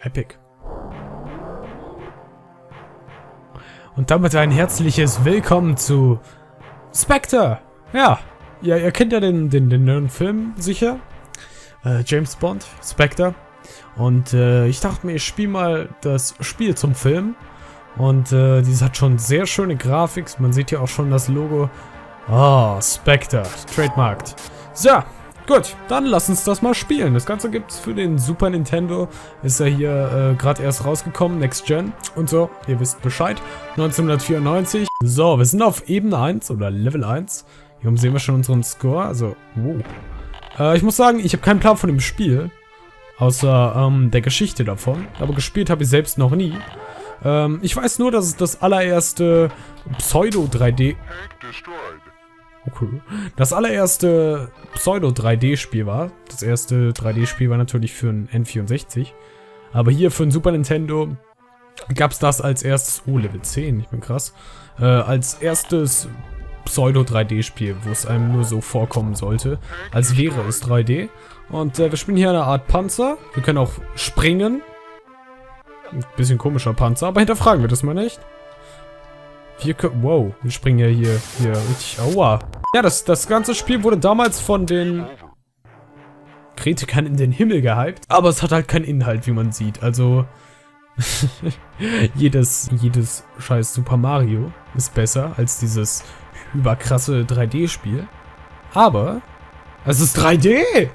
Epic. Und damit ein herzliches Willkommen zu Spectre. Ja, ja ihr kennt ja den, den, den neuen Film sicher. Äh, James Bond, Spectre. Und äh, ich dachte mir, ich spiele mal das Spiel zum Film. Und äh, dieses hat schon sehr schöne Grafik. Man sieht ja auch schon das Logo. Oh, Spectre, trademarked. So, Gut, dann lass uns das mal spielen. Das Ganze gibt es für den Super Nintendo. Ist ja hier äh, gerade erst rausgekommen, Next Gen und so. Ihr wisst Bescheid. 1994. So, wir sind auf Ebene 1 oder Level 1. Hier oben sehen wir schon unseren Score. Also, wow. Äh, ich muss sagen, ich habe keinen Plan von dem Spiel. Außer ähm, der Geschichte davon. Aber gespielt habe ich selbst noch nie. Ähm, ich weiß nur, dass es das allererste Pseudo-3D... Okay. Das allererste Pseudo-3D-Spiel war. Das erste 3D-Spiel war natürlich für ein N64. Aber hier für ein Super Nintendo gab es das als erstes... Oh, Level 10, ich bin krass. Äh, als erstes Pseudo-3D-Spiel, wo es einem nur so vorkommen sollte, als wäre es 3D. Und äh, wir spielen hier eine Art Panzer. Wir können auch springen. Ein bisschen komischer Panzer, aber hinterfragen wir das mal nicht. Wir können... Wow, wir springen ja hier, hier richtig... Aua. Ja, das, das ganze Spiel wurde damals von den Kritikern in den Himmel gehypt. Aber es hat halt keinen Inhalt, wie man sieht. Also... jedes, jedes scheiß Super Mario ist besser als dieses überkrasse 3D-Spiel. Aber es ist 3D!